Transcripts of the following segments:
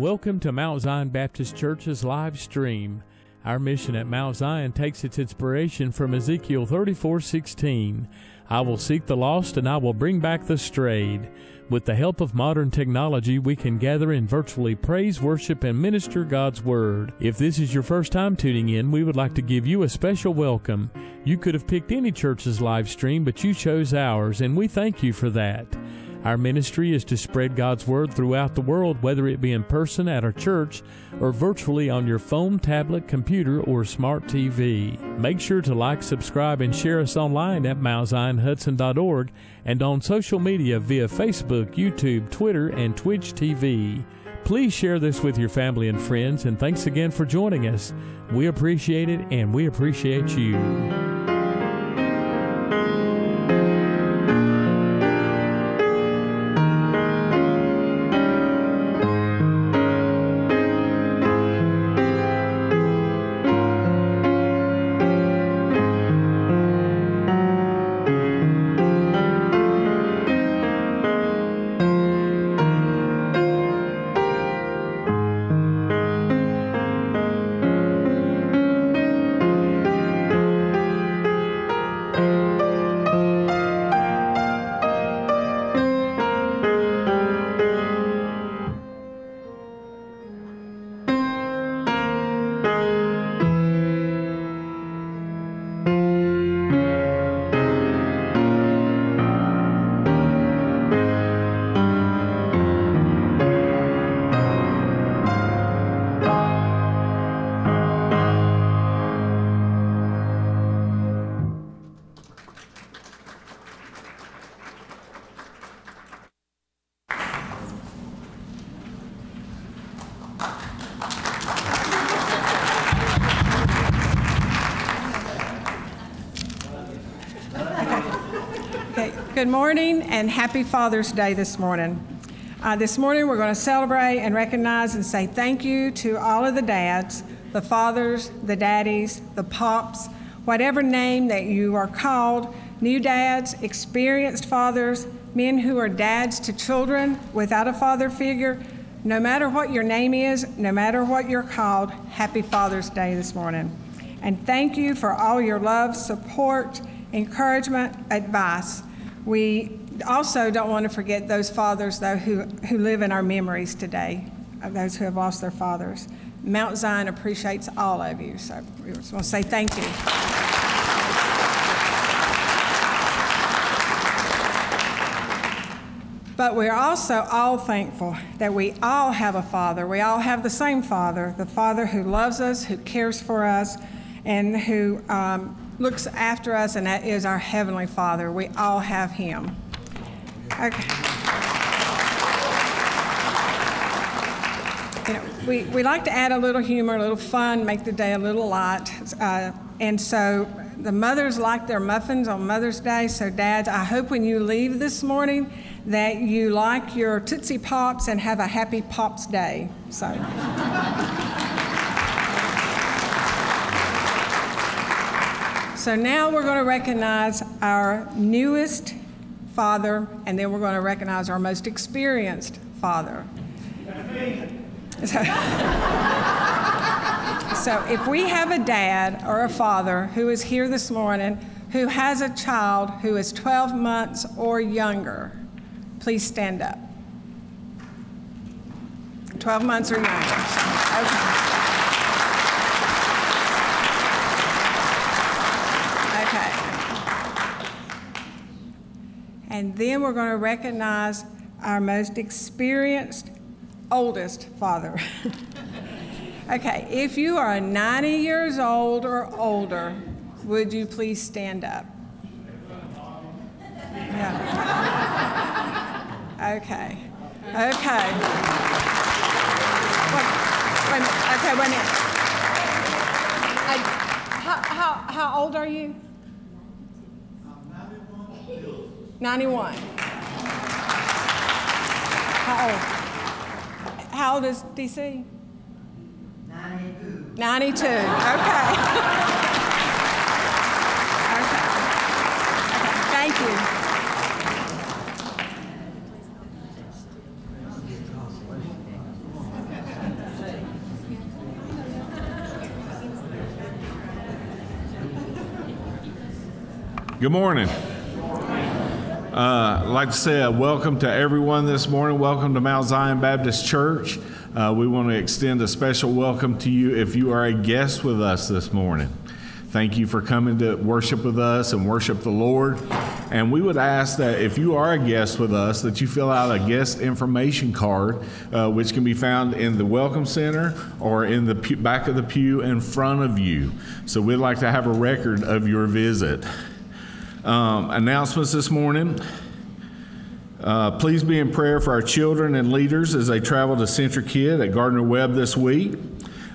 Welcome to Mount Zion Baptist Church's live stream. Our mission at Mount Zion takes its inspiration from Ezekiel 34:16. I will seek the lost and I will bring back the strayed. With the help of modern technology, we can gather and virtually praise, worship, and minister God's Word. If this is your first time tuning in, we would like to give you a special welcome. You could have picked any church's live stream, but you chose ours, and we thank you for that. Our ministry is to spread God's Word throughout the world, whether it be in person at our church or virtually on your phone, tablet, computer, or smart TV. Make sure to like, subscribe, and share us online at mountzionhudson.org and on social media via Facebook, YouTube, Twitter, and Twitch TV. Please share this with your family and friends, and thanks again for joining us. We appreciate it, and we appreciate you. Happy Father's Day this morning. Uh, this morning we're going to celebrate and recognize and say thank you to all of the dads, the fathers, the daddies, the pops, whatever name that you are called, new dads, experienced fathers, men who are dads to children without a father figure. No matter what your name is, no matter what you're called, happy Father's Day this morning. And thank you for all your love, support, encouragement, advice. We also don't want to forget those fathers, though, who, who live in our memories today, of those who have lost their fathers. Mount Zion appreciates all of you, so we just want to say thank you. But we're also all thankful that we all have a Father. We all have the same Father, the Father who loves us, who cares for us, and who um, looks after us, and that is our Heavenly Father. We all have Him. Okay. You know, we, we like to add a little humor, a little fun, make the day a little light. Uh, and so the mothers like their muffins on Mother's Day. So, dads, I hope when you leave this morning that you like your Tootsie Pops and have a happy Pops Day. So. So now we're going to recognize our newest father, and then we're going to recognize our most experienced father. So, so if we have a dad or a father who is here this morning who has a child who is 12 months or younger, please stand up. 12 months or younger. Okay. And then we're going to recognize our most experienced, oldest father. okay, if you are 90 years old or older, would you please stand up? Yeah. Okay. Okay. Wait, wait. Okay, wait a minute. I, how, how, how old are you? 91. How old? How old is DC? 92. 92, okay. okay. Thank you. Good morning. Uh, like say a welcome to everyone this morning. Welcome to Mount Zion Baptist Church. Uh, we want to extend a special welcome to you if you are a guest with us this morning. Thank you for coming to worship with us and worship the Lord. And we would ask that if you are a guest with us, that you fill out a guest information card, uh, which can be found in the Welcome Center or in the back of the pew in front of you. So we'd like to have a record of your visit. Um, announcements this morning. Uh, please be in prayer for our children and leaders as they travel to CentriKid at Gardner Webb this week.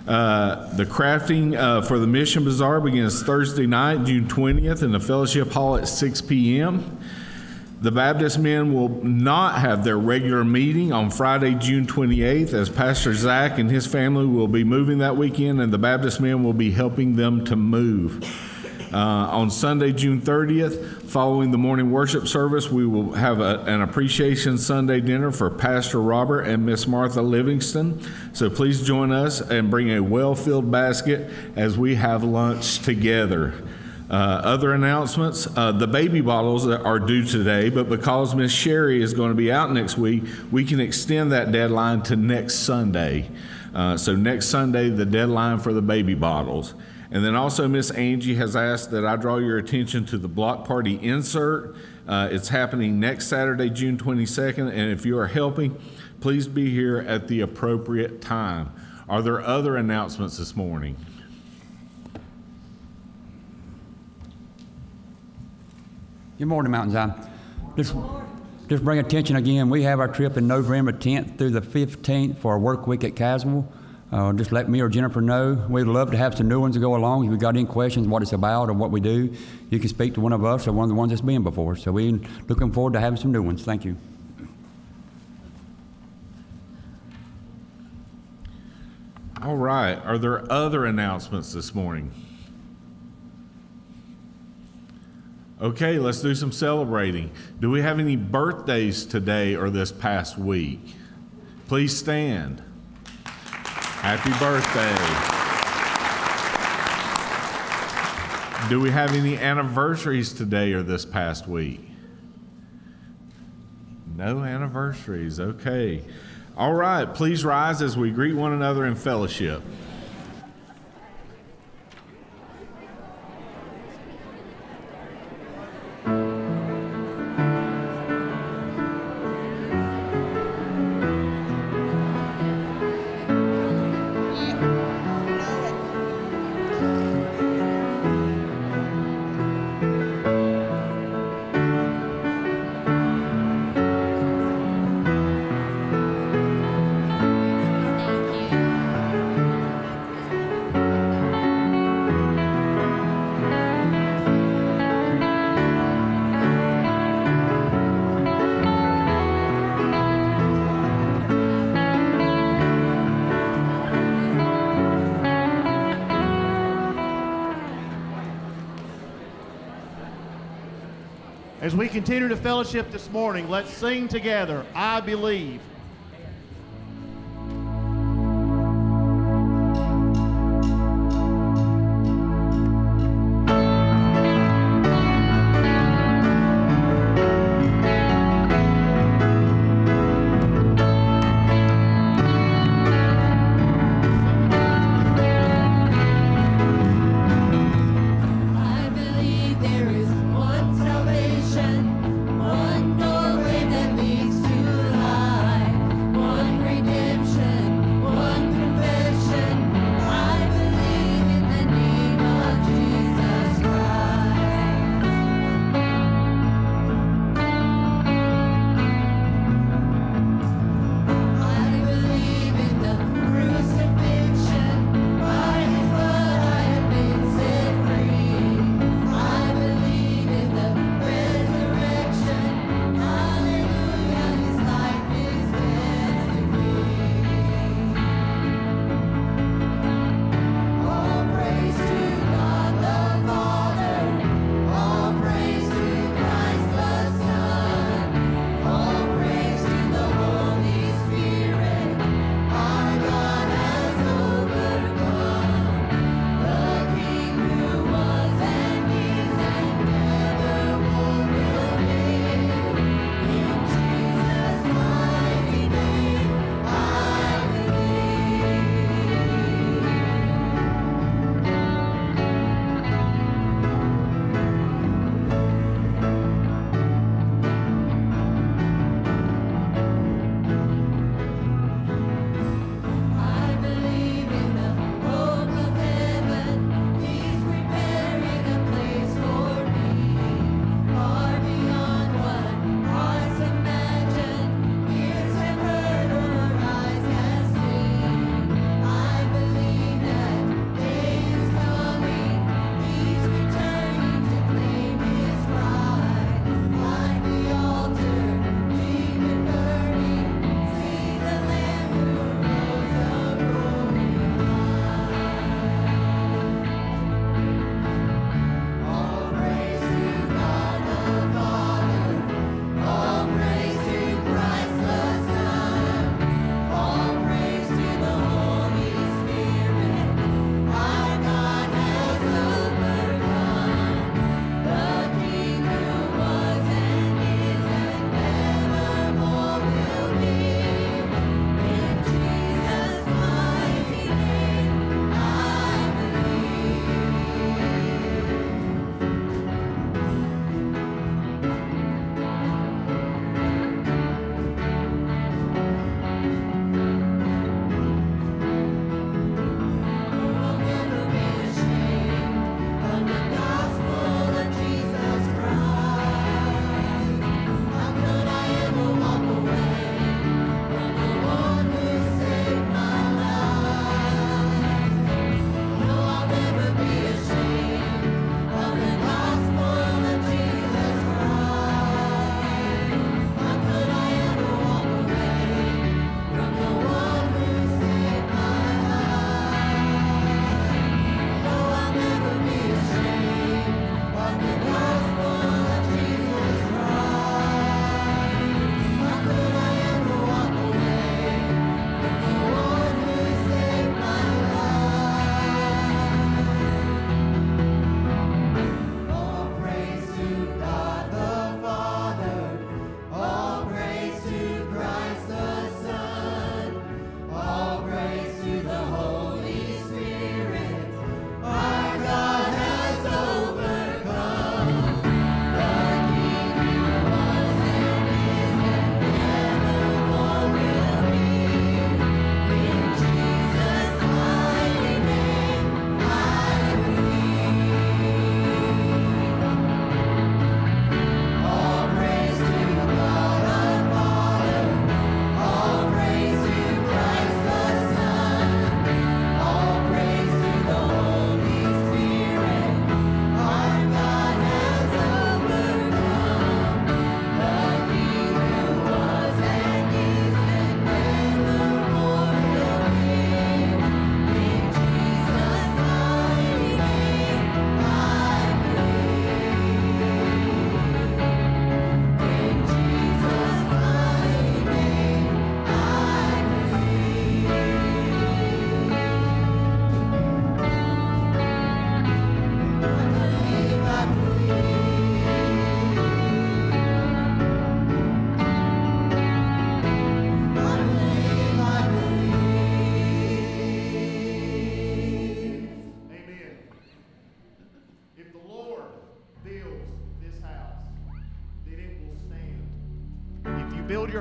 Uh, the crafting uh, for the Mission Bazaar begins Thursday night, June 20th, in the Fellowship Hall at 6 p.m. The Baptist men will not have their regular meeting on Friday, June 28th, as Pastor Zach and his family will be moving that weekend, and the Baptist men will be helping them to move. Uh, on Sunday, June 30th, following the morning worship service, we will have a, an appreciation Sunday dinner for Pastor Robert and Miss Martha Livingston. So please join us and bring a well filled basket as we have lunch together. Uh, other announcements uh, the baby bottles are due today, but because Miss Sherry is going to be out next week, we can extend that deadline to next Sunday. Uh, so, next Sunday, the deadline for the baby bottles. And then also, Miss Angie has asked that I draw your attention to the block party insert. Uh, it's happening next Saturday, June 22nd, and if you are helping, please be here at the appropriate time. Are there other announcements this morning? Good morning, Mountain Zion. Just, just bring attention again. We have our trip in November 10th through the 15th for a work week at Caswell. Uh, just let me or Jennifer know. We'd love to have some new ones to go along. If you've got any questions, what it's about or what we do, you can speak to one of us or one of the ones that's been before. So we're looking forward to having some new ones. Thank you. All right. Are there other announcements this morning? Okay, let's do some celebrating. Do we have any birthdays today or this past week? Please stand. Happy birthday. Do we have any anniversaries today or this past week? No anniversaries. Okay. All right. Please rise as we greet one another in fellowship. Continue to fellowship this morning, let's sing together, I believe.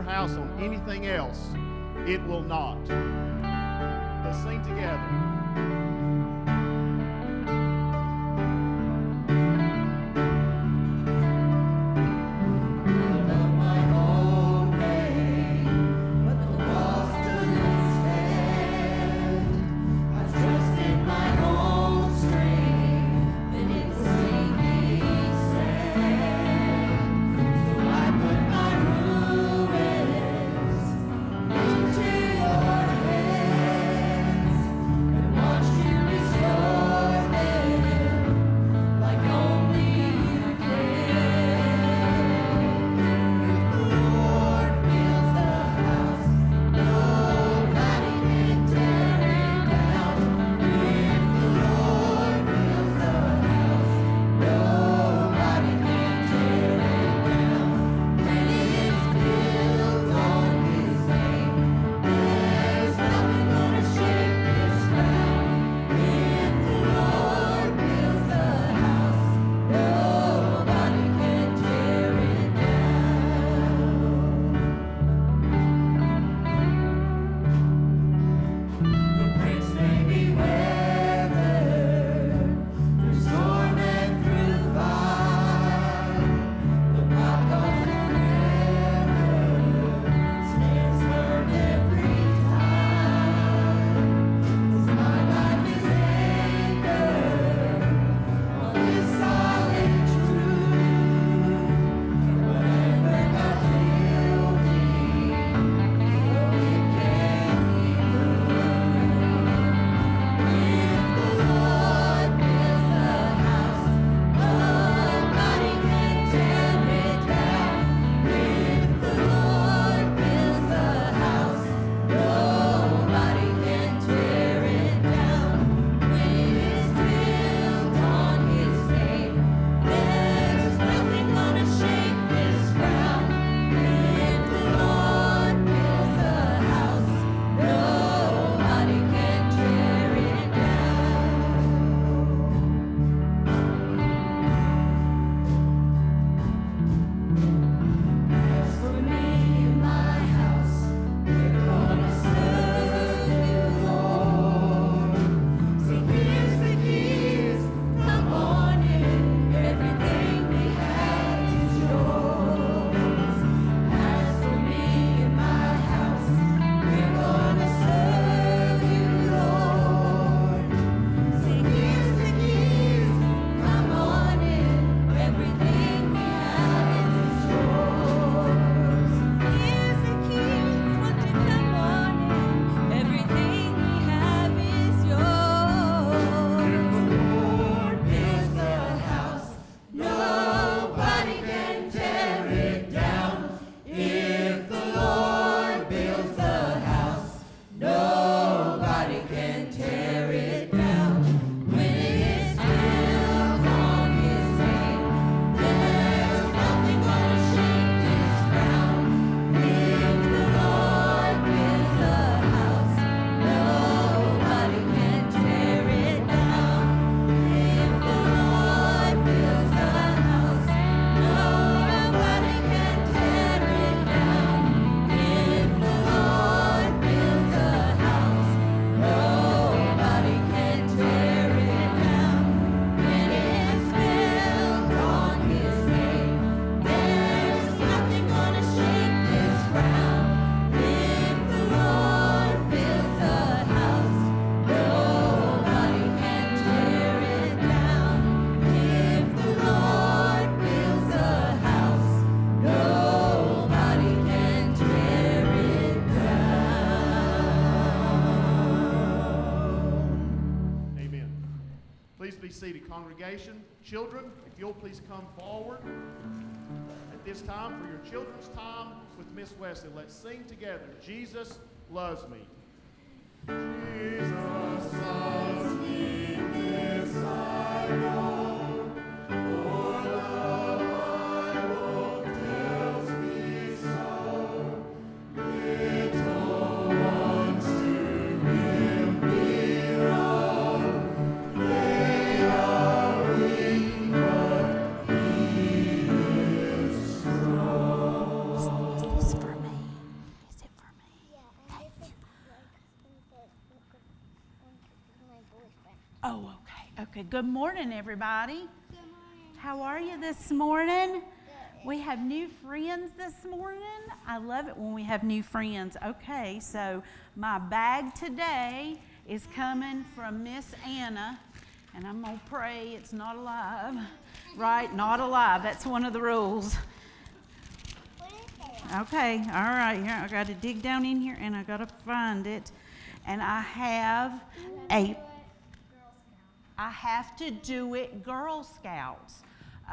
House on anything else, it will not. Let's sing together. Children, if you'll please come forward at this time for your children's time with Miss Wesley. Let's sing together. Jesus loves me. Jesus loves me, this I know. Good morning, everybody. How are you this morning? We have new friends this morning. I love it when we have new friends. Okay, so my bag today is coming from Miss Anna, and I'm gonna pray it's not alive. Right, not alive. That's one of the rules. Okay, all right. Here, I got to dig down in here and I got to find it. And I have a. I have to do it Girl Scouts.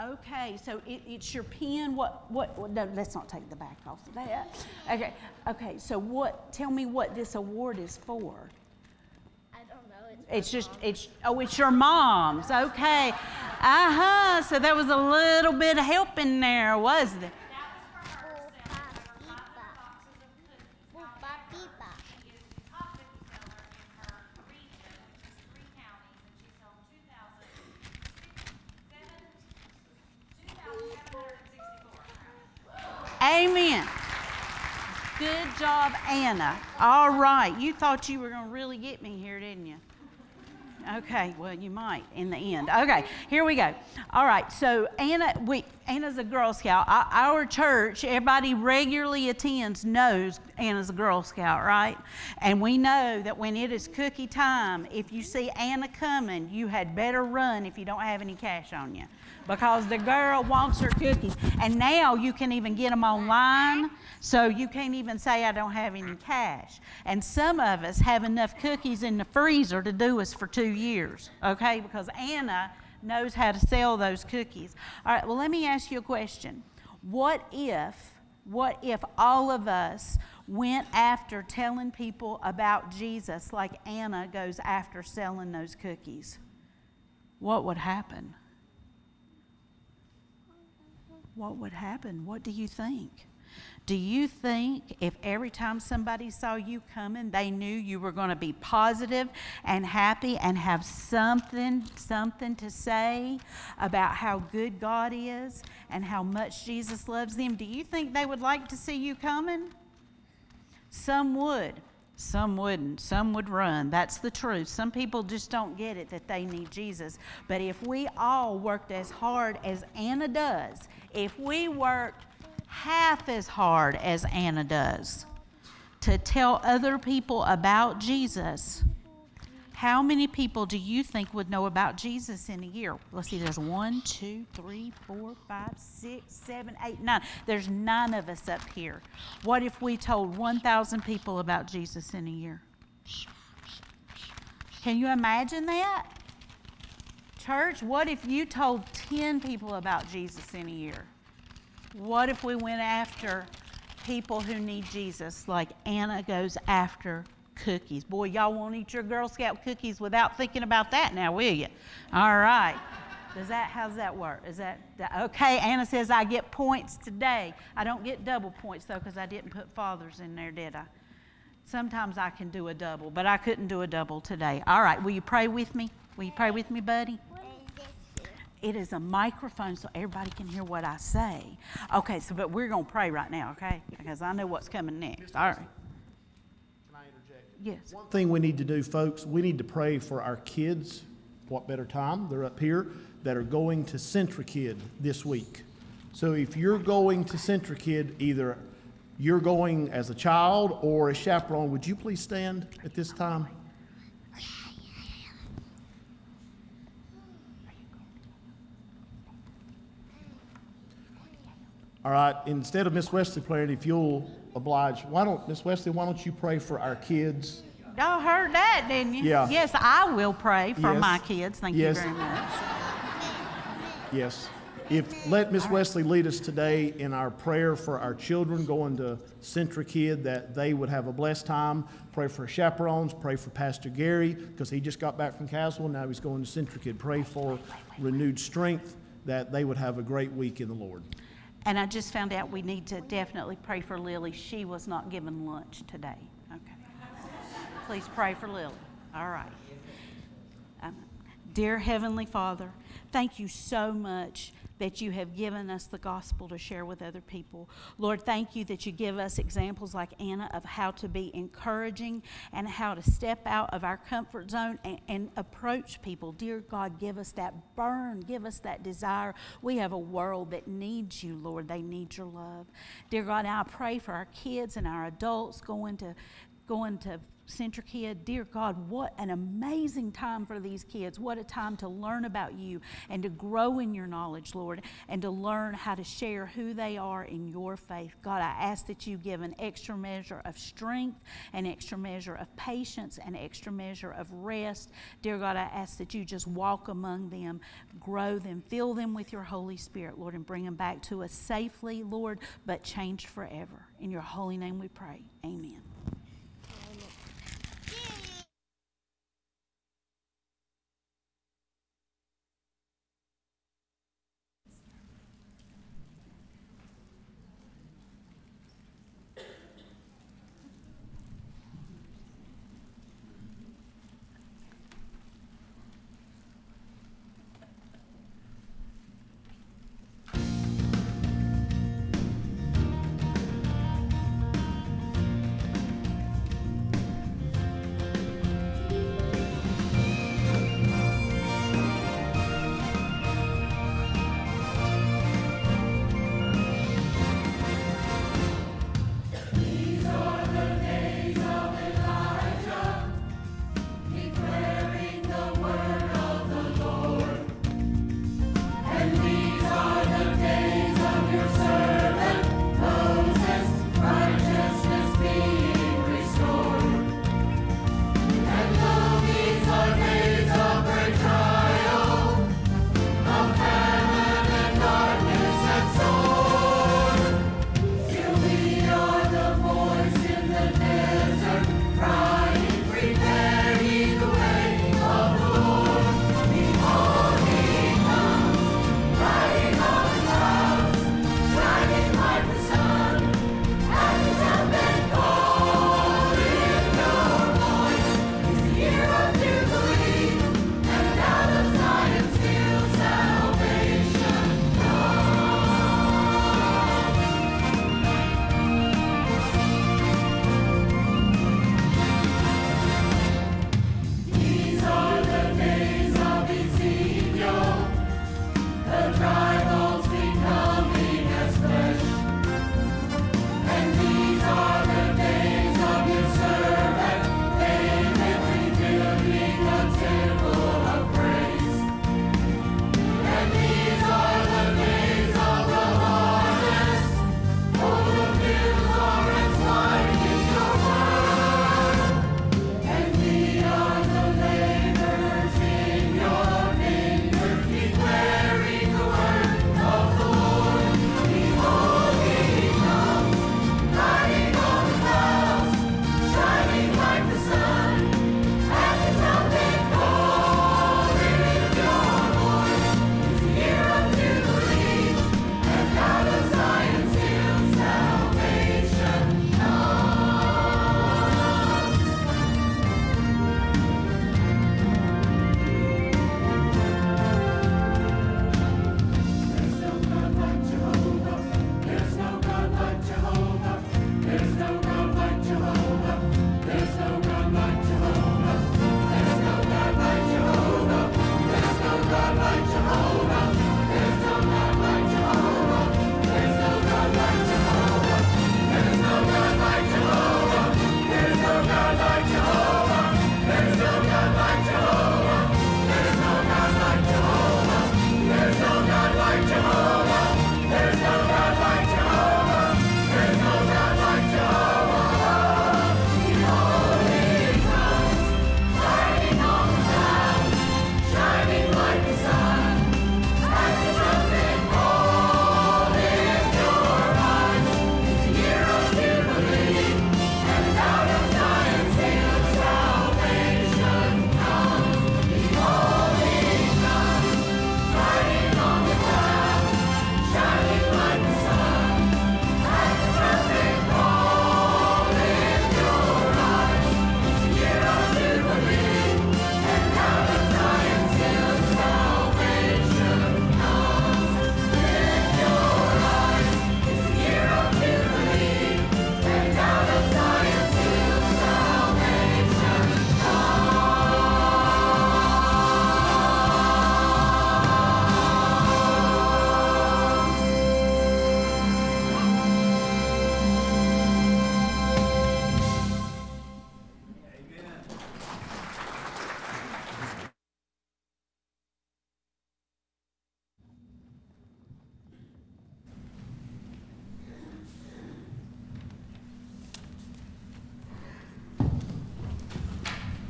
Okay, so it, it's your pen. What, what, what, no, let's not take the back off of that. Okay, okay, so what, tell me what this award is for. I don't know. It's, It's just, it's, oh, it's your mom's. Okay. Uh huh. So there was a little bit of help in there, was there? Amen. Good job, Anna. All right. You thought you were going to really get me here, didn't you? Okay, well, you might in the end. Okay, here we go. All right, so Anna, we, Anna's a Girl Scout. Our, our church, everybody regularly attends, knows Anna's a Girl Scout, right? And we know that when it is cookie time, if you see Anna coming, you had better run if you don't have any cash on you because the girl wants her cookies. And now you can even get them online, so you can't even say, I don't have any cash. And some of us have enough cookies in the freezer to do us for two years, okay? Because Anna knows how to sell those cookies. All right, well, let me ask you a question. What if, what if all of us went after telling people about Jesus like Anna goes after selling those cookies? What would happen? What would happen? What do you think? Do you think if every time somebody saw you coming, they knew you were going to be positive and happy and have something, something to say about how good God is and how much Jesus loves them? Do you think they would like to see you coming? Some would. Some wouldn't. Some would run. That's the truth. Some people just don't get it that they need Jesus. But if we all worked as hard as Anna does, if we worked half as hard as Anna does to tell other people about Jesus, how many people do you think would know about Jesus in a year? Let's see, there's one, two, three, four, five, six, seven, eight, nine. There's nine of us up here. What if we told 1,000 people about Jesus in a year? Can you imagine that? Church, what if you told 10 people about Jesus in a year? What if we went after people who need Jesus like Anna goes after cookies? Boy, y'all won't eat your Girl Scout cookies without thinking about that now, will you? All right. Does that, how's that work? Is that, okay? Anna says I get points today. I don't get double points though because I didn't put fathers in there, did I? Sometimes I can do a double, but I couldn't do a double today. All right, will you pray with me? Will you pray with me, buddy? It is a microphone so everybody can hear what I say. Okay, so but we're going to pray right now, okay? Because I know what's coming next. All right. Yes. One thing we need to do, folks, we need to pray for our kids. What better time? They're up here that are going to CentriKid this week. So if you're going to CentriKid, either you're going as a child or a chaperone, would you please stand at this time? All right, instead of Miss Wesley praying, if you'll oblige, why don't, Miss Wesley, why don't you pray for our kids? Y'all heard that, didn't you? Yeah. Yes, I will pray for Yes. my kids. Thank Yes. you very much. Yes. If, let Miss Wesley lead us today in our prayer for our children going to CentriKid, that they would have a blessed time. Pray for chaperones, pray for Pastor Gary, because he just got back from Caswell, now he's going to CentriKid. Pray for renewed strength, that they would have a great week in the Lord. And I just found out we need to definitely pray for Lily. She was not given lunch today. Okay. Please pray for Lily. All right. Um, dear Heavenly Father, thank you so much that you have given us the gospel to share with other people. Lord, thank you that you give us examples like Anna of how to be encouraging and how to step out of our comfort zone and, and approach people. Dear God, give us that burn, give us that desire. We have a world that needs you, Lord. They need your love. Dear God, I pray for our kids and our adults going to going to CentriKid. Dear God, what an amazing time for these kids. What a time to learn about you and to grow in your knowledge, Lord, and to learn how to share who they are in your faith. God, I ask that you give an extra measure of strength, an extra measure of patience, an extra measure of rest. Dear God, I ask that you just walk among them, grow them, fill them with your Holy Spirit, Lord, and bring them back to us safely, Lord, but changed forever. In your holy name we pray. Amen.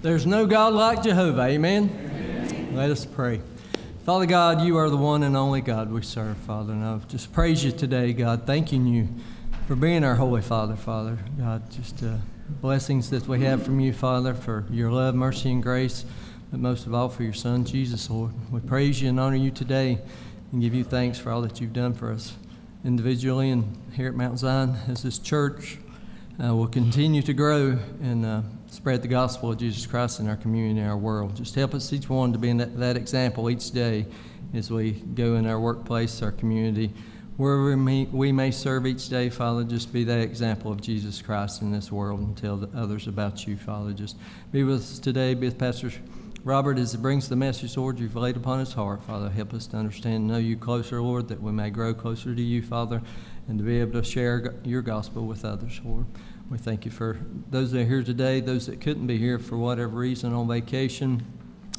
There's no God like Jehovah. Amen? Amen? Let us pray. Father God, you are the one and only God we serve, Father. And I just praise you today, God, thanking you for being our Holy Father, Father. God, just uh, blessings that we have from you, Father, for your love, mercy, and grace, but most of all for your Son, Jesus, Lord. We praise you and honor you today and give you thanks for all that you've done for us individually and here at Mount Zion as this church uh, will continue to grow and uh, spread the gospel of Jesus Christ in our community and our world. Just help us each one to be that, that example each day as we go in our workplace, our community, wherever we may, we may serve each day, Father. Just be that example of Jesus Christ in this world and tell others about you, Father. Just be with us today. Be with Pastor Robert as he brings the message, Lord, you've laid upon his heart, Father. Help us to understand and know you closer, Lord, that we may grow closer to you, Father, and to be able to share your gospel with others, Lord. We thank you for those that are here today, those that couldn't be here for whatever reason on vacation,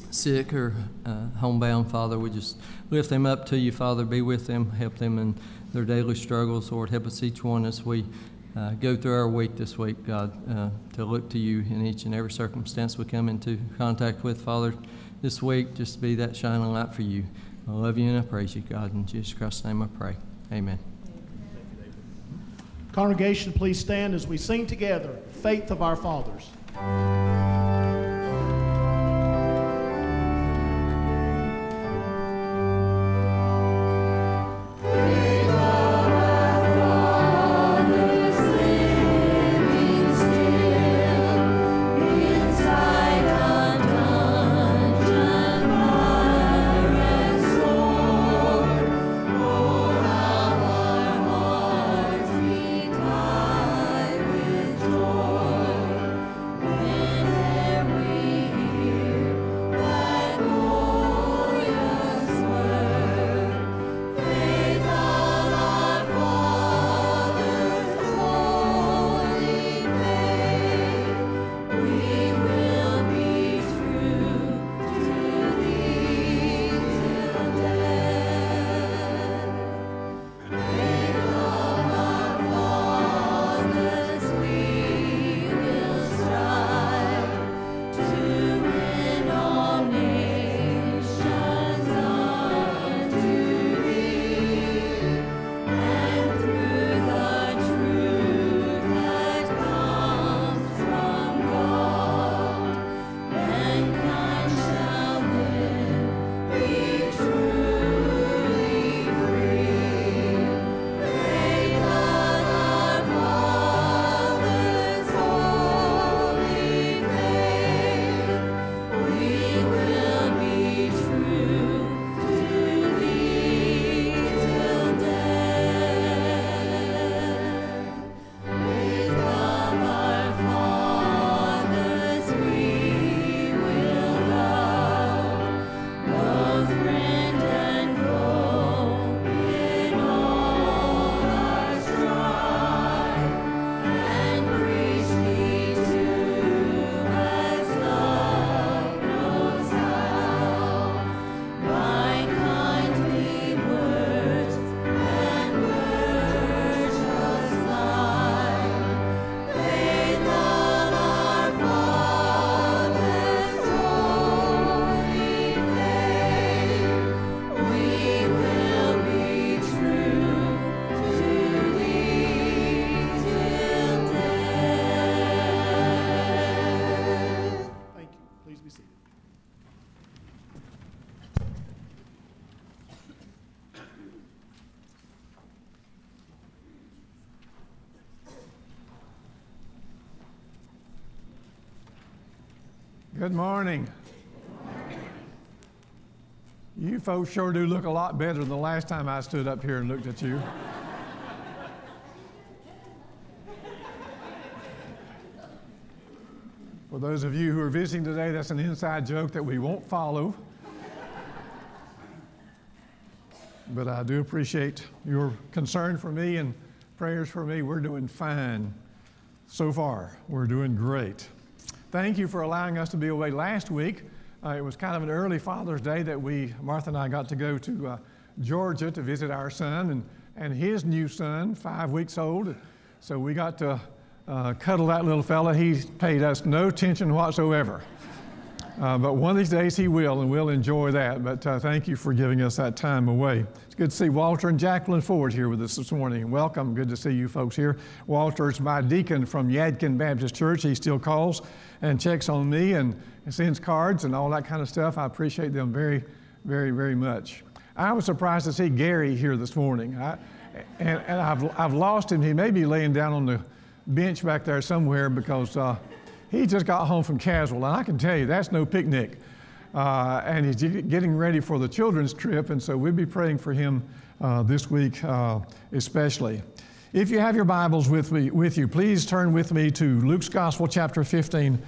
sick or uh, homebound, Father. We just lift them up to you, Father. Be with them, help them in their daily struggles, Lord. Help us each one as we uh, go through our week this week, God, uh, to look to you in each and every circumstance we come into contact with, Father. This week, just be that shining light for you. I love you and I praise you, God. In Jesus Christ's name I pray. Amen. Congregation, please stand as we sing together Faith of Our Fathers. Good morning. You folks sure do look a lot better than the last time I stood up here and looked at you. For those of you who are visiting today, that's an inside joke that we won't follow. But I do appreciate your concern for me and prayers for me. We're doing fine so far. We're doing great. Thank you for allowing us to be away last week. Uh, it was kind of an early Father's Day that we, Martha and I, got to go to uh, Georgia to visit our son and, and his new son, five weeks old. So we got to uh, cuddle that little fella. He paid us no attention whatsoever. Uh, but one of these days he will, and we'll enjoy that. But uh, thank you for giving us that time away. It's good to see Walter and Jacqueline Ford here with us this morning. Welcome. Good to see you folks here. Walter's my deacon from Yadkin Baptist Church. He still calls and checks on me and sends cards and all that kind of stuff. I appreciate them very, very, very much. I was surprised to see Gary here this morning. I, and, and I've, I've lost him. He may be laying down on the bench back there somewhere because. Uh, he just got home from Caswell, and I can tell you that's no picnic. Uh, and he's getting ready for the children's trip, and so we'll be praying for him uh, this week, uh, especially. If you have your Bibles with me, with you, please turn with me to Luke's Gospel, chapter 15,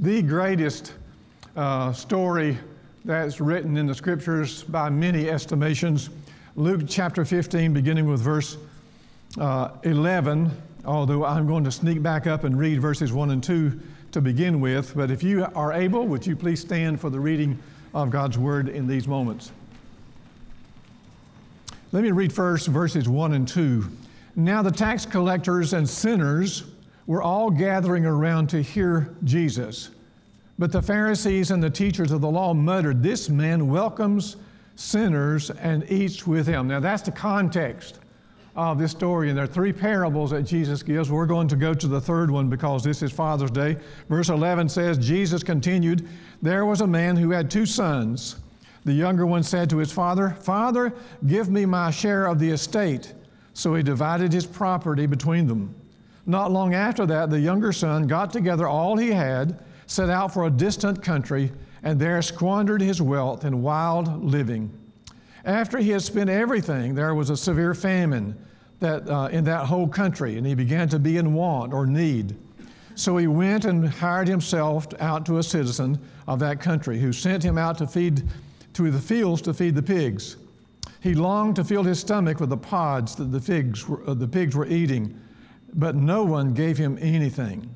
the greatest uh, story that's written in the Scriptures by many estimations. Luke chapter 15, beginning with verse uh, 11. Although I'm going to sneak back up and read verses 1 and 2 to begin with, but if you are able, would you please stand for the reading of God's Word in these moments? Let me read first verses 1 and 2. Now the tax collectors and sinners were all gathering around to hear Jesus. But the Pharisees and the teachers of the law muttered, This man welcomes sinners and eats with them. Now that's the context of this story. And there are three parables that Jesus gives. We're going to go to the third one because this is Father's Day. Verse 11 says, Jesus continued, There was a man who had two sons. The younger one said to his father, Father, give me my share of the estate. So he divided his property between them. Not long after that, the younger son got together all he had, set out for a distant country, and there squandered his wealth in wild living. After he had spent everything, there was a severe famine that, uh, in that whole country, and he began to be in want or need. So he went and hired himself out to a citizen of that country who sent him out to feed to the fields to feed the pigs. He longed to fill his stomach with the pods that the, figs were, uh, the pigs were eating, but no one gave him anything.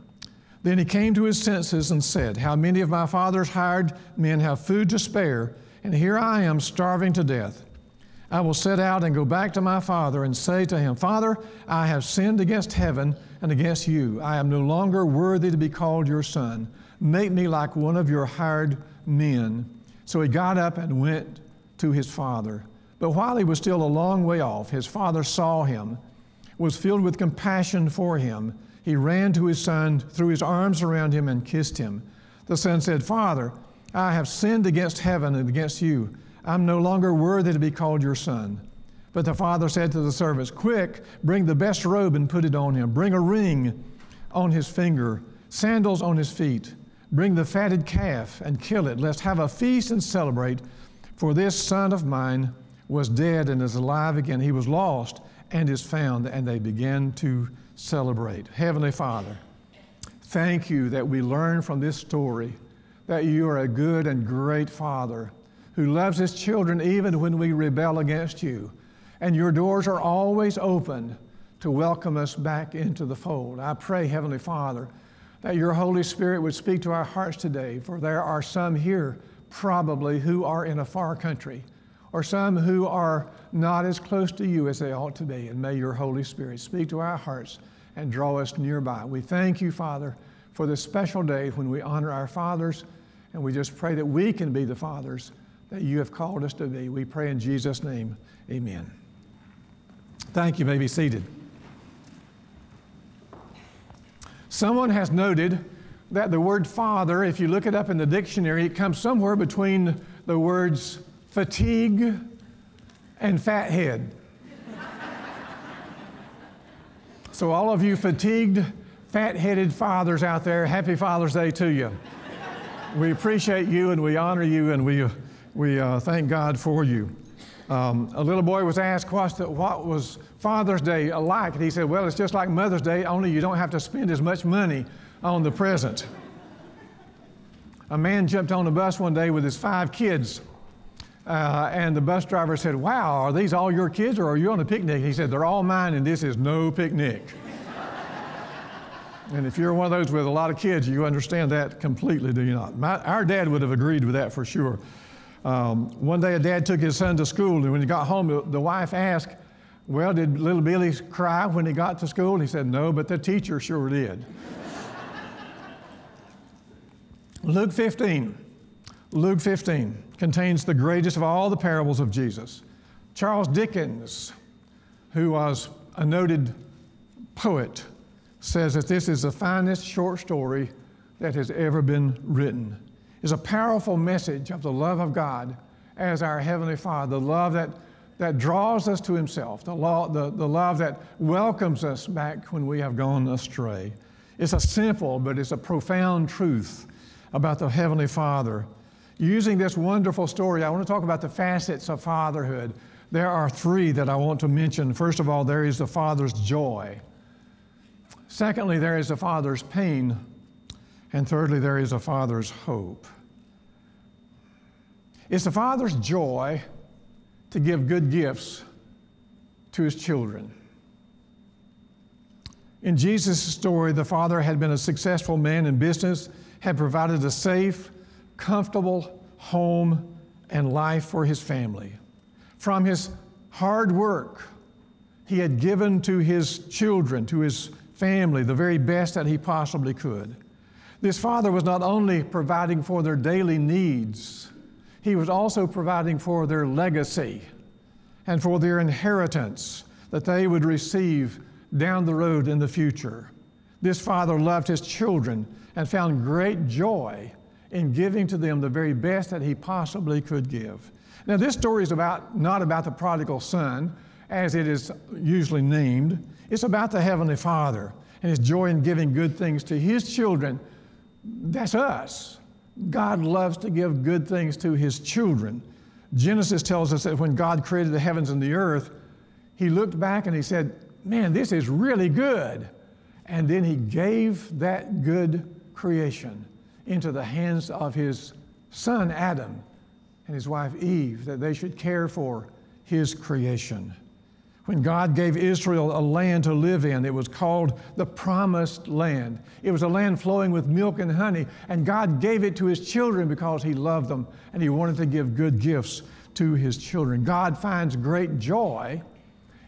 Then he came to his senses and said, How many of my father's hired men have food to spare? And here I am starving to death. I will set out and go back to my father and say to him, Father, I have sinned against heaven and against you. I am no longer worthy to be called your son. Make me like one of your hired men. So he got up and went to his father. But while he was still a long way off, his father saw him, was filled with compassion for him. He ran to his son, threw his arms around him, and kissed him. The son said, Father, I have sinned against heaven and against you. I'm no longer worthy to be called your son. But the father said to the servants, Quick, bring the best robe and put it on him. Bring a ring on his finger, sandals on his feet. Bring the fatted calf and kill it. Let's have a feast and celebrate. For this son of mine was dead and is alive again. He was lost and is found. And they began to celebrate. Heavenly Father, thank you that we learn from this story that you are a good and great Father who loves his children even when we rebel against you. And your doors are always open to welcome us back into the fold. I pray, Heavenly Father, that your Holy Spirit would speak to our hearts today, for there are some here probably who are in a far country, or some who are not as close to you as they ought to be. And may your Holy Spirit speak to our hearts and draw us nearby. We thank you, Father, for this special day when we honor our fathers and we just pray that we can be the fathers that you have called us to be. We pray in Jesus' name. Amen. Thank you. you may be seated. Someone has noted that the word father, if you look it up in the dictionary, it comes somewhere between the words fatigue and fathead. so, all of you fatigued, fat headed fathers out there, happy Father's Day to you we appreciate you and we honor you and we, we uh, thank God for you. Um, a little boy was asked the, what was Father's Day like, and he said, Well, it's just like Mother's Day, only you don't have to spend as much money on the present. A man jumped on a bus one day with his five kids, uh, and the bus driver said, Wow, are these all your kids or are you on a picnic? He said, They're all mine, and this is no picnic. And if you're one of those with a lot of kids, you understand that completely, do you not? My, our dad would have agreed with that for sure. Um, one day, a dad took his son to school, and when he got home, the, the wife asked, Well, did little Billy cry when he got to school? And He said, No, but the teacher sure did. Luke 15. Luke 15 contains the greatest of all the parables of Jesus. Charles Dickens, who was a noted poet, says that this is the finest short story that has ever been written. It's a powerful message of the love of God as our Heavenly Father, the love that, that draws us to Himself, the, law, the, the love that welcomes us back when we have gone astray. It's a simple, but it's a profound truth about the Heavenly Father. Using this wonderful story, I want to talk about the facets of fatherhood. There are three that I want to mention. First of all, there is the Father's joy. Secondly, there is a Father's pain. And thirdly, there is a Father's hope. It's a Father's joy to give good gifts to his children. In Jesus' story, the father had been a successful man in business, had provided a safe, comfortable home and life for his family. From his hard work, he had given to his children, to his family, the very best that he possibly could. This father was not only providing for their daily needs, he was also providing for their legacy and for their inheritance that they would receive down the road in the future. This father loved his children and found great joy in giving to them the very best that he possibly could give. Now, this story is about, not about the prodigal son, as it is usually named. It's about the Heavenly Father and his joy in giving good things to his children. That's us. God loves to give good things to his children. Genesis tells us that when God created the heavens and the earth, he looked back and he said, Man, this is really good. And then he gave that good creation into the hands of his son Adam and his wife Eve, that they should care for his creation. When God gave Israel a land to live in, it was called the Promised Land. It was a land flowing with milk and honey, and God gave it to His children because He loved them and He wanted to give good gifts to His children. God finds great joy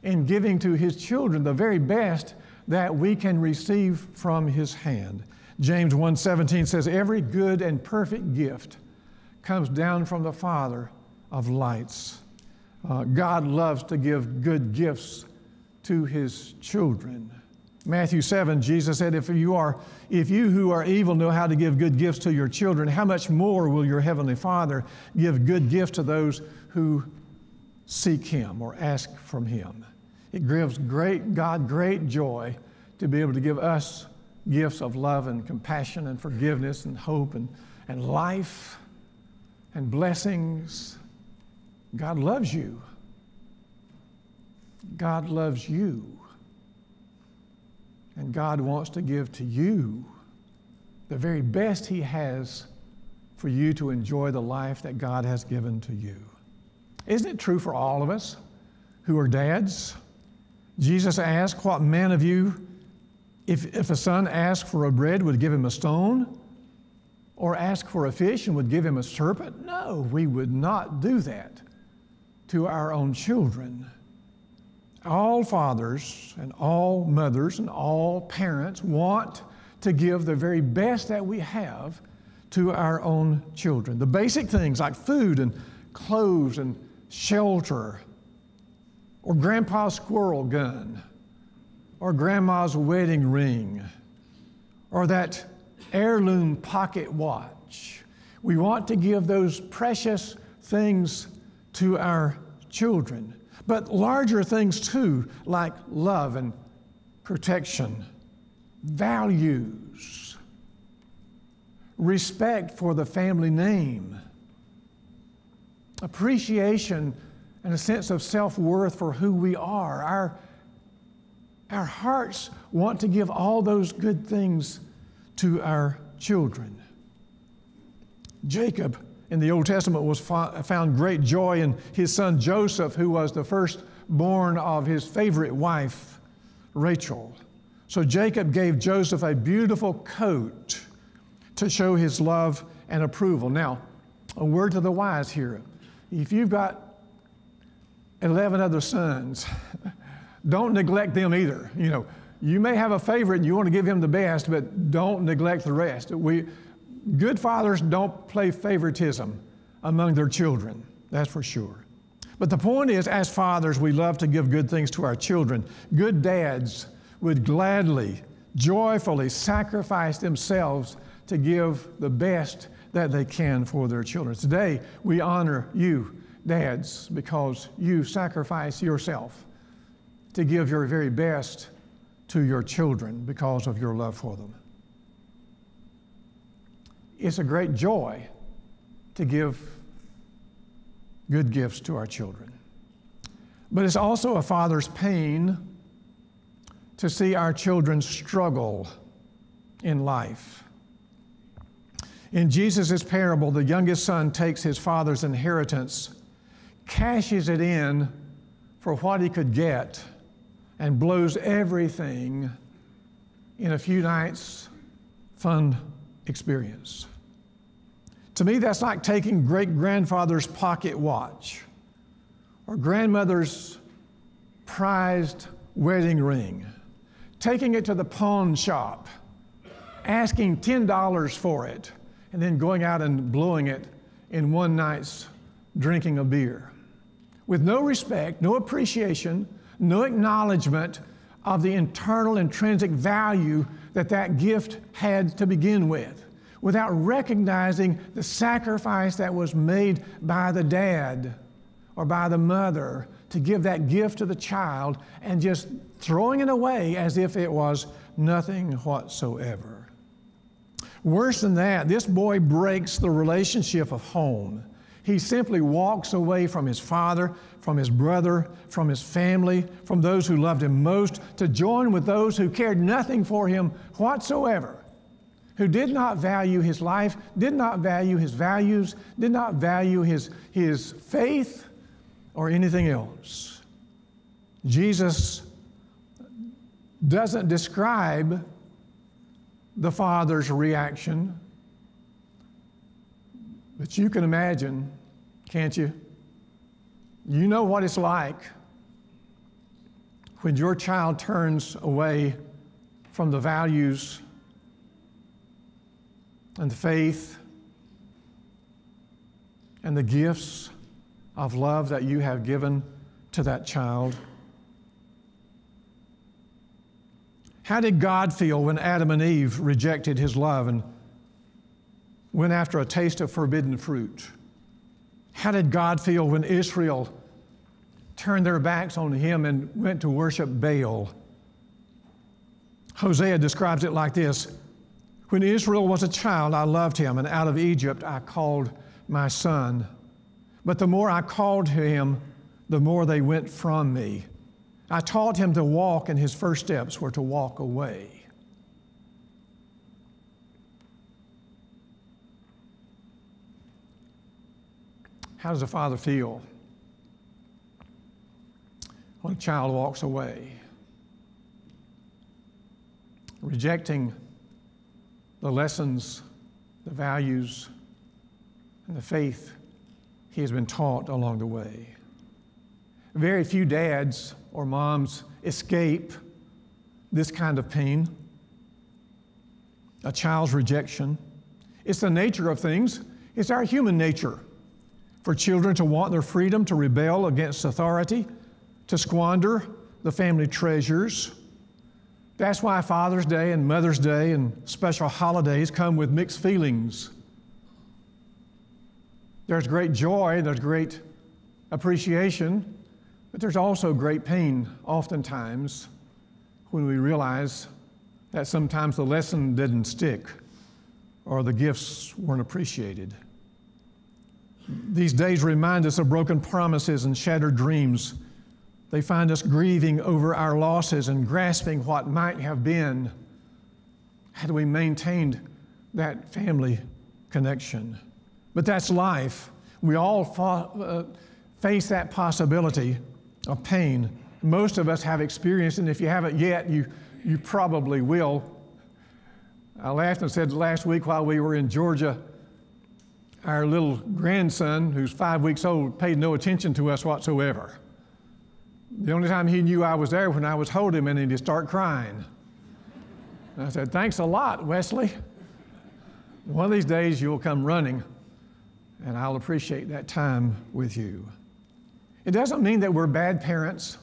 in giving to His children the very best that we can receive from His hand. James 1:17 says, "Every good and perfect gift comes down from the Father of lights." Uh, God loves to give good gifts to his children. Matthew 7, Jesus said, if you, are, if you who are evil know how to give good gifts to your children, how much more will your heavenly Father give good gifts to those who seek him or ask from him? It gives great God great joy to be able to give us gifts of love and compassion and forgiveness and hope and, and life and blessings God loves you. God loves you. And God wants to give to you the very best He has for you to enjoy the life that God has given to you. Isn't it true for all of us who are dads? Jesus asked, What man of you, if, if a son asked for a bread, would give him a stone? Or ask for a fish and would give him a serpent? No, we would not do that to our own children. All fathers and all mothers and all parents want to give the very best that we have to our own children. The basic things like food and clothes and shelter, or grandpa's squirrel gun, or grandma's wedding ring, or that heirloom pocket watch. We want to give those precious things to our children, but larger things too, like love and protection, values, respect for the family name, appreciation and a sense of self worth for who we are. Our, our hearts want to give all those good things to our children. Jacob in the Old Testament was found great joy in his son Joseph, who was the firstborn of his favorite wife, Rachel. So Jacob gave Joseph a beautiful coat to show his love and approval. Now, a word to the wise here. If you've got 11 other sons, Don't neglect them either. You know, you may have a favorite and you want to give him the best, but don't neglect the rest. We, good fathers don't play favoritism among their children, that's for sure. But the point is, as fathers, we love to give good things to our children. Good dads would gladly, joyfully sacrifice themselves to give the best that they can for their children. Today, we honor you, dads, because you sacrifice yourself to give your very best to your children because of your love for them. It's a great joy to give good gifts to our children. But it's also a father's pain to see our children struggle in life. In Jesus' parable, the youngest son takes his father's inheritance, cashes it in for what he could get, and blows everything in a few nights' fun experience. To me, that's like taking great grandfather's pocket watch or grandmother's prized wedding ring, taking it to the pawn shop, asking $10 for it, and then going out and blowing it in one night's drinking of beer. With no respect, no appreciation, no acknowledgement of the internal intrinsic value that that gift had to begin with without recognizing the sacrifice that was made by the dad or by the mother to give that gift to the child and just throwing it away as if it was nothing whatsoever. Worse than that, this boy breaks the relationship of home. He simply walks away from his father, from his brother, from his family, from those who loved him most, to join with those who cared nothing for him whatsoever who did not value his life, did not value his values, did not value his, his faith or anything else. Jesus doesn't describe the father's reaction, but you can imagine, can't you? You know what it's like when your child turns away from the values and faith and the gifts of love that you have given to that child? How did God feel when Adam and Eve rejected his love and went after a taste of forbidden fruit? How did God feel when Israel turned their backs on him and went to worship Baal? Hosea describes it like this when Israel was a child, I loved him, and out of Egypt I called my son. But the more I called to him, the more they went from me. I taught him to walk, and his first steps were to walk away. How does a father feel when a child walks away? Rejecting the lessons, the values, and the faith he has been taught along the way. Very few dads or moms escape this kind of pain, a child's rejection. It's the nature of things, it's our human nature for children to want their freedom, to rebel against authority, to squander the family treasures that's why Father's Day and Mother's Day and special holidays come with mixed feelings. There's great joy, there's great appreciation, but there's also great pain, oftentimes, when we realize that sometimes the lesson didn't stick or the gifts weren't appreciated. These days remind us of broken promises and shattered dreams they find us grieving over our losses and grasping what might have been had we maintained that family connection. But that's life. We all fa- uh, face that possibility of pain. Most of us have experienced, and if you haven't yet, you, you probably will. I laughed and said last week while we were in Georgia, our little grandson, who's five weeks old, paid no attention to us whatsoever. The only time he knew I was there when I was holding him and he'd start crying. And I said, Thanks a lot, Wesley. One of these days you'll come running, and I'll appreciate that time with you. It doesn't mean that we're bad parents.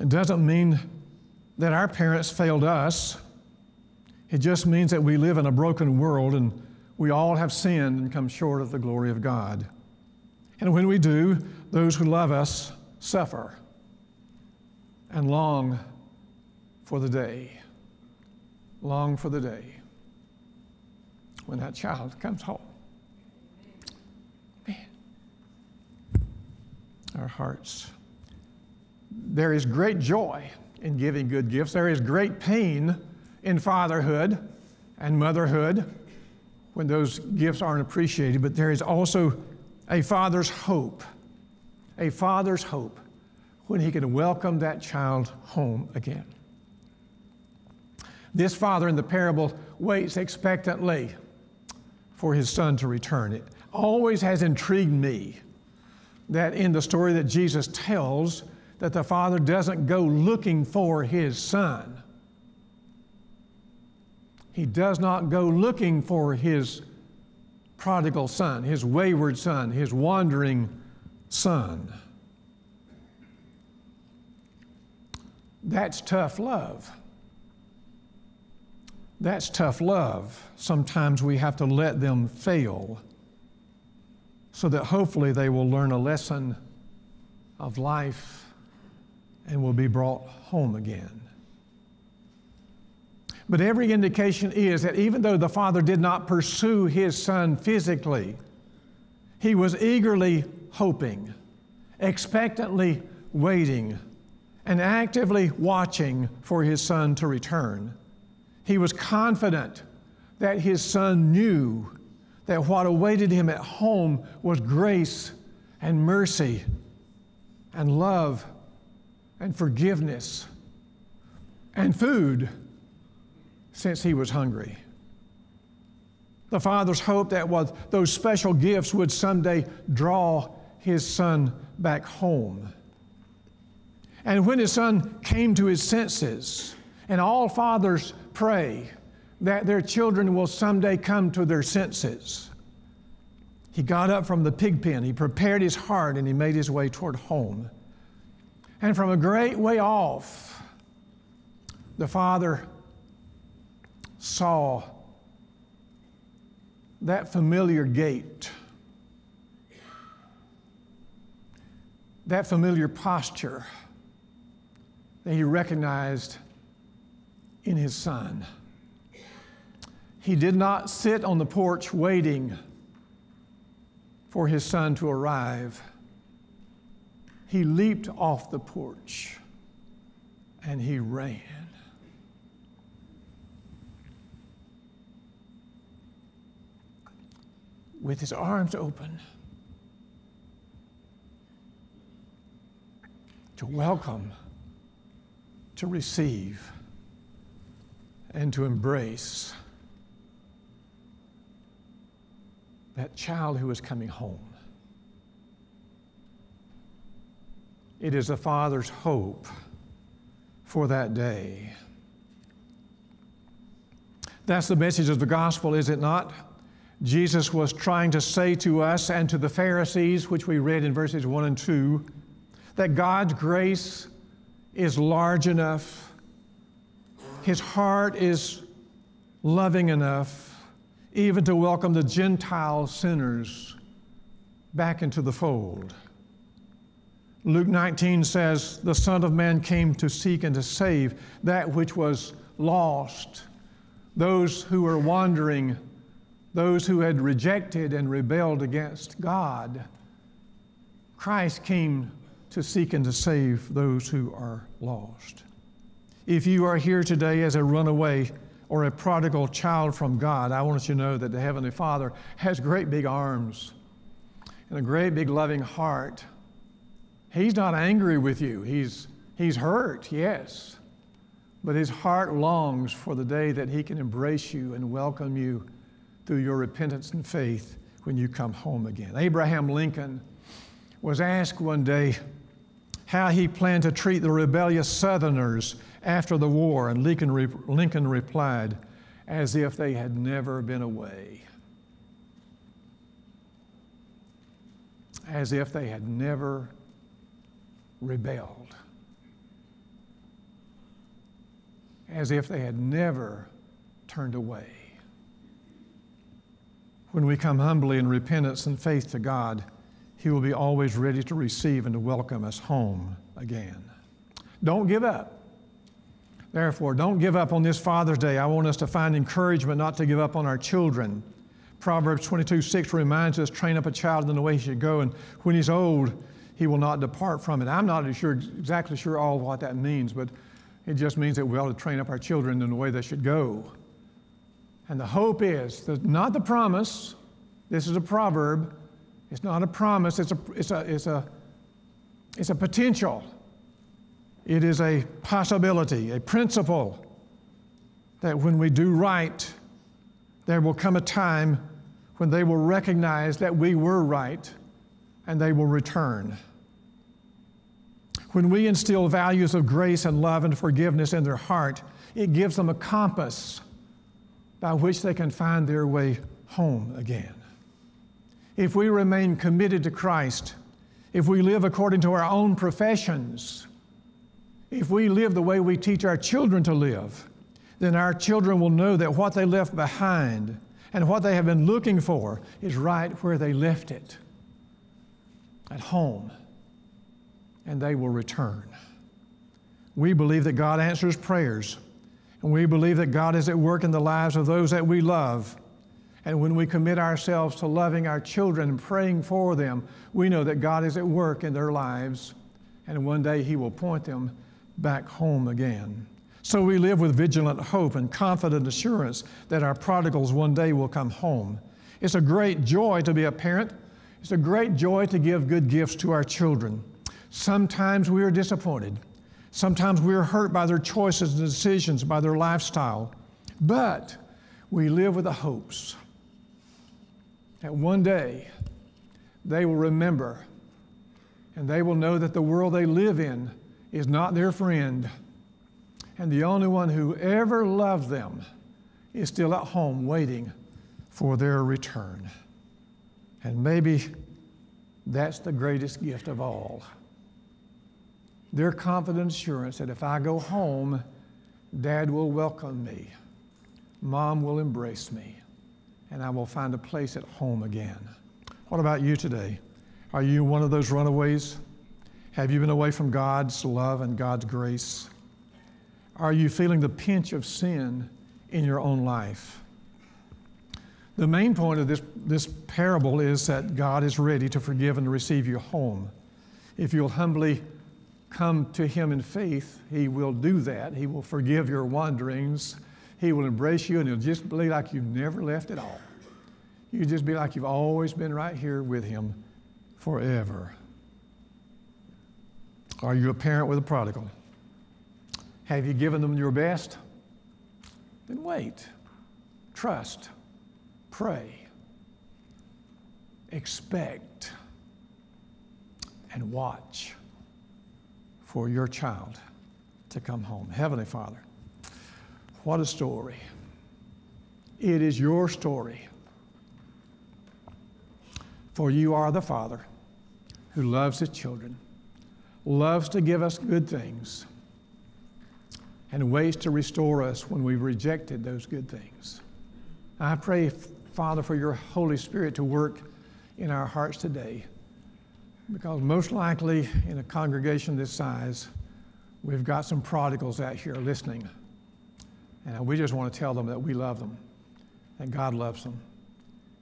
It doesn't mean that our parents failed us. It just means that we live in a broken world and we all have sinned and come short of the glory of God. And when we do, those who love us suffer and long for the day, long for the day when that child comes home. Man, our hearts. There is great joy in giving good gifts. There is great pain in fatherhood and motherhood when those gifts aren't appreciated, but there is also a father's hope, a father's hope when he can welcome that child home again. This father in the parable waits expectantly for his son to return. It always has intrigued me that in the story that Jesus tells, that the father doesn't go looking for his son. He does not go looking for his prodigal son, his wayward son, his wandering son. That's tough love. That's tough love. Sometimes we have to let them fail so that hopefully they will learn a lesson of life and will be brought home again. But every indication is that even though the father did not pursue his son physically, he was eagerly hoping, expectantly waiting, and actively watching for his son to return. He was confident that his son knew that what awaited him at home was grace and mercy and love and forgiveness and food since he was hungry. The father's hope that was those special gifts would someday draw his son back home. And when his son came to his senses, and all fathers pray that their children will someday come to their senses. He got up from the pig pen, he prepared his heart, and he made his way toward home. And from a great way off, the father saw that familiar gait, that familiar posture that he recognized in his son. He did not sit on the porch waiting for his son to arrive. He leaped off the porch and he ran. With his arms open to welcome, to receive and to embrace that child who is coming home. It is the Father's hope for that day. That's the message of the gospel, is it not? Jesus was trying to say to us and to the Pharisees, which we read in verses 1 and 2, that God's grace is large enough his heart is loving enough even to welcome the Gentile sinners back into the fold. Luke 19 says, The Son of Man came to seek and to save that which was lost, those who were wandering, those who had rejected and rebelled against God. Christ came to seek and to save those who are lost. If you are here today as a runaway or a prodigal child from God, I want you to know that the Heavenly Father has great big arms and a great big loving heart. He's not angry with you. He's, he's hurt, yes. But his heart longs for the day that he can embrace you and welcome you through your repentance and faith when you come home again. Abraham Lincoln was asked one day how he planned to treat the rebellious Southerners after the war, and Lincoln, re- Lincoln replied, as if they had never been away. As if they had never rebelled. As if they had never turned away. When we come humbly in repentance and faith to God, He will be always ready to receive and to welcome us home again. Don't give up. Therefore, don't give up on this Father's Day. I want us to find encouragement not to give up on our children. Proverbs 22 6 reminds us train up a child in the way he should go, and when he's old, he will not depart from it. I'm not sure, exactly sure all what that means, but it just means that we ought to train up our children in the way they should go. And the hope is that not the promise, this is a proverb, it's not a promise, it's a, it's a, it's a, it's a potential. It is a possibility, a principle that when we do right, there will come a time when they will recognize that we were right and they will return. When we instill values of grace and love and forgiveness in their heart, it gives them a compass by which they can find their way home again. If we remain committed to Christ, if we live according to our own professions, if we live the way we teach our children to live, then our children will know that what they left behind and what they have been looking for is right where they left it at home, and they will return. We believe that God answers prayers, and we believe that God is at work in the lives of those that we love. And when we commit ourselves to loving our children and praying for them, we know that God is at work in their lives, and one day He will point them back home again. So we live with vigilant hope and confident assurance that our prodigals one day will come home. It's a great joy to be a parent. It's a great joy to give good gifts to our children. Sometimes we are disappointed. Sometimes we are hurt by their choices and decisions, by their lifestyle. But we live with the hopes that one day they will remember and they will know that the world they live in is not their friend. And the only one who ever loved them is still at home waiting for their return. And maybe that's the greatest gift of all. Their confident assurance that if I go home, Dad will welcome me, Mom will embrace me, and I will find a place at home again. What about you today? Are you one of those runaways? Have you been away from God's love and God's grace? Are you feeling the pinch of sin in your own life? The main point of this, this parable is that God is ready to forgive and receive you home. If you'll humbly come to Him in faith, He will do that. He will forgive your wanderings. He will embrace you, and He'll just be like you've never left at all. You just be like you've always been right here with Him forever. Are you a parent with a prodigal? Have you given them your best? Then wait, trust, pray, expect, and watch for your child to come home. Heavenly Father, what a story. It is your story. For you are the Father who loves his children loves to give us good things and ways to restore us when we've rejected those good things. I pray, Father, for your Holy Spirit to work in our hearts today because most likely in a congregation this size, we've got some prodigals out here listening. And we just want to tell them that we love them and God loves them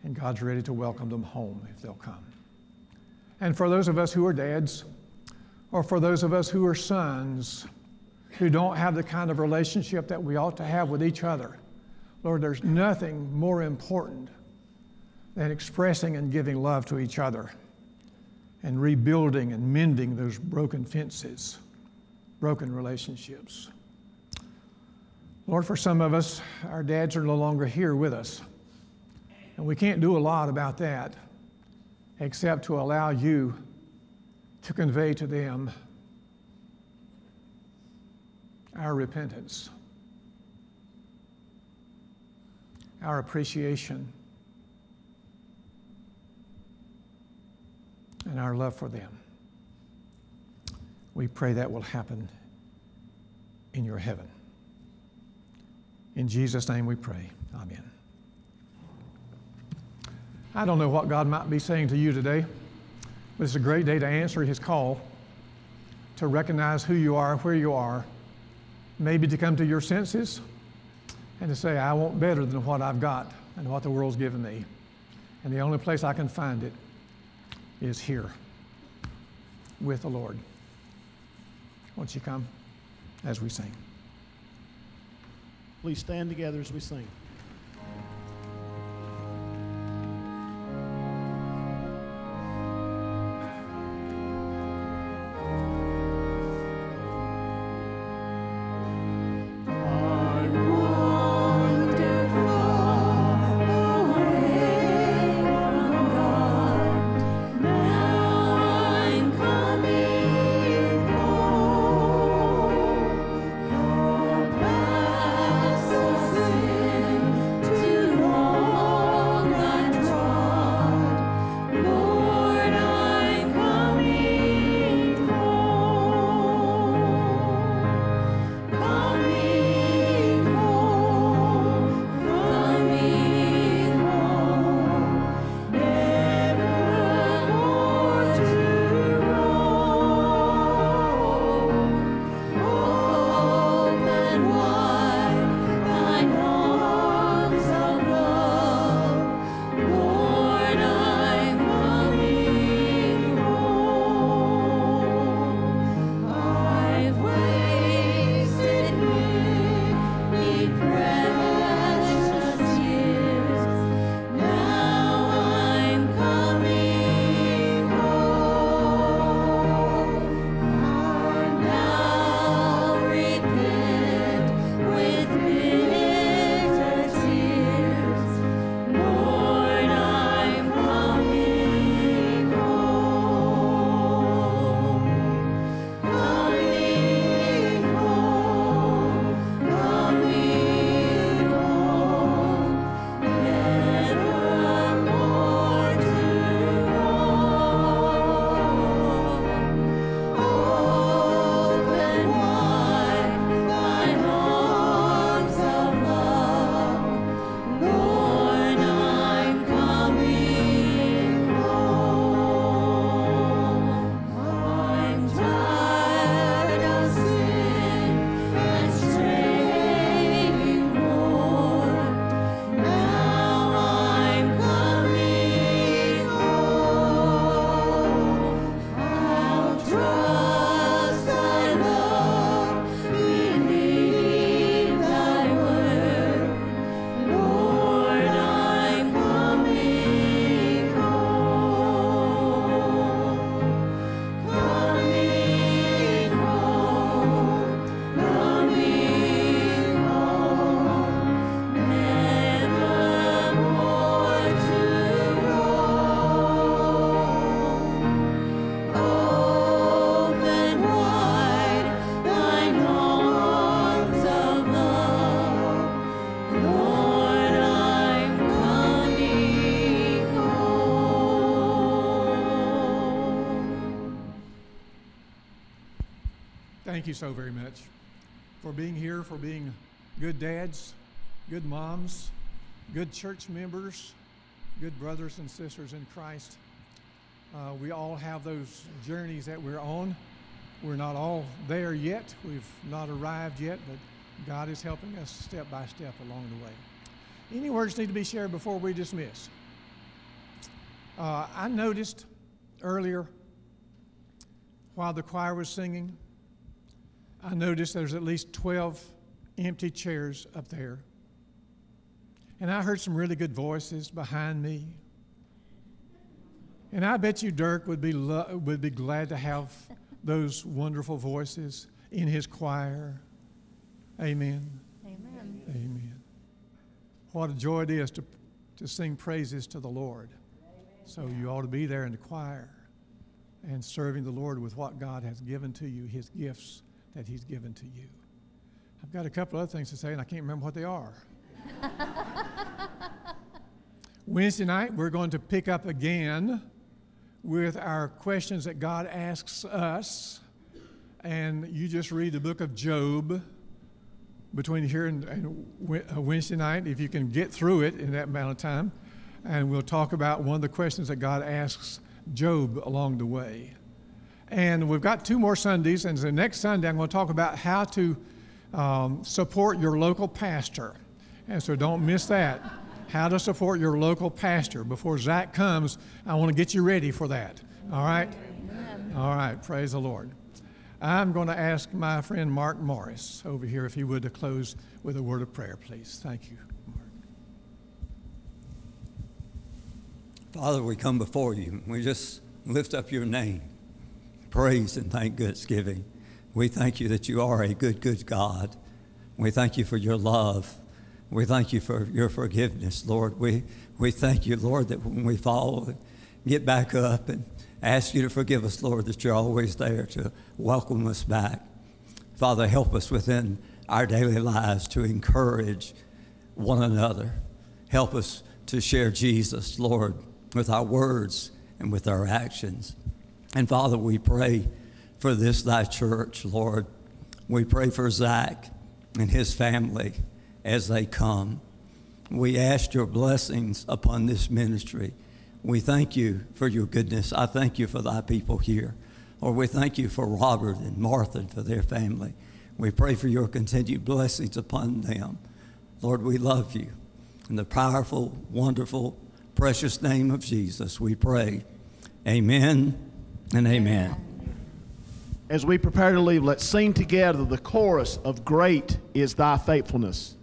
and God's ready to welcome them home if they'll come. And for those of us who are dads, or for those of us who are sons who don't have the kind of relationship that we ought to have with each other. Lord, there's nothing more important than expressing and giving love to each other and rebuilding and mending those broken fences, broken relationships. Lord, for some of us, our dads are no longer here with us. And we can't do a lot about that except to allow you to convey to them our repentance, our appreciation, and our love for them. We pray that will happen in your heaven. In Jesus' name we pray. Amen. I don't know what God might be saying to you today, but it's a great day to answer His call, to recognize who you are, where you are, maybe to come to your senses and to say, I want better than what I've got and what the world's given me. And the only place I can find it is here with the Lord. Won't you come as we sing? Please stand together as we sing. Thank you so very much for being here, for being good dads, good moms, good church members, good brothers and sisters in Christ. Uh, we all have those journeys that we're on. We're not all there yet. We've not arrived yet, but God is helping us step by step along the way. Any words need to be shared before we dismiss? Uh, I noticed earlier while the choir was singing, I noticed there's at least 12 empty chairs up there. And I heard some really good voices behind me. And I bet you Dirk would be, lo- would be glad to have those wonderful voices in his choir. Amen. Amen. Amen. What a joy it is to, to sing praises to the Lord. So you ought to be there in the choir and serving the Lord with what God has given to you, his gifts that he's given to you. I've got a couple other things to say, and I can't remember what they are. Wednesday night, we're going to pick up again with our questions that God asks us. And you just read the book of Job between here and, and uh, Wednesday night, if you can get through it in that amount of time. And we'll talk about one of the questions that God asks Job along the way. And we've got two more Sundays, and the next Sunday I'm going to talk about how to um, support your local pastor. And so don't miss that. How to support your local pastor. Before Zach comes, I want to get you ready for that. All right? Amen. All right, praise the Lord. I'm going to ask my friend Mark Morris over here if he would to close with a word of prayer, please. Thank you, Mark. Father, we come before you. We just lift up your name, praise and thank Thanksgiving. We thank you that you are a good, good God. We thank you for your love. We thank you for your forgiveness, Lord. We, we thank you, Lord, that when we fall, get back up and ask you to forgive us, Lord, that you're always there to welcome us back. Father, help us within our daily lives to encourage one another. Help us to share Jesus, Lord, with our words and with our actions. And Father, we pray for this thy church, Lord. We pray for Zach and his family as they come. We ask your blessings upon this ministry. We thank you for your goodness. I thank you for thy people here. Or we thank you for Robert and Martha and for their family. We pray for your continued blessings upon them. Lord, we love you. In the powerful, wonderful, precious name of Jesus, we pray. Amen and amen. As we prepare to leave, let's sing together the chorus of Great is Thy Faithfulness.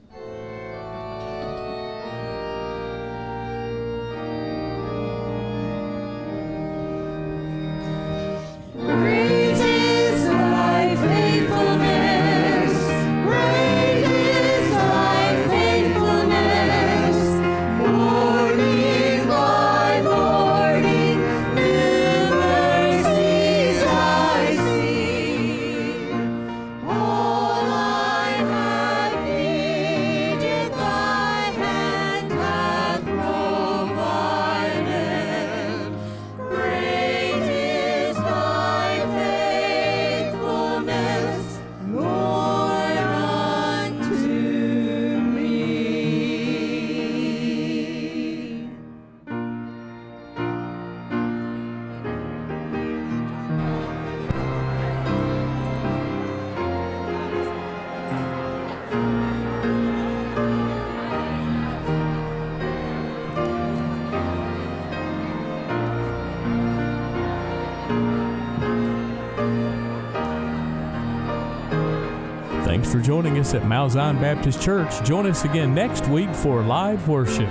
At Zion Baptist Church. Join us again next week for live worship.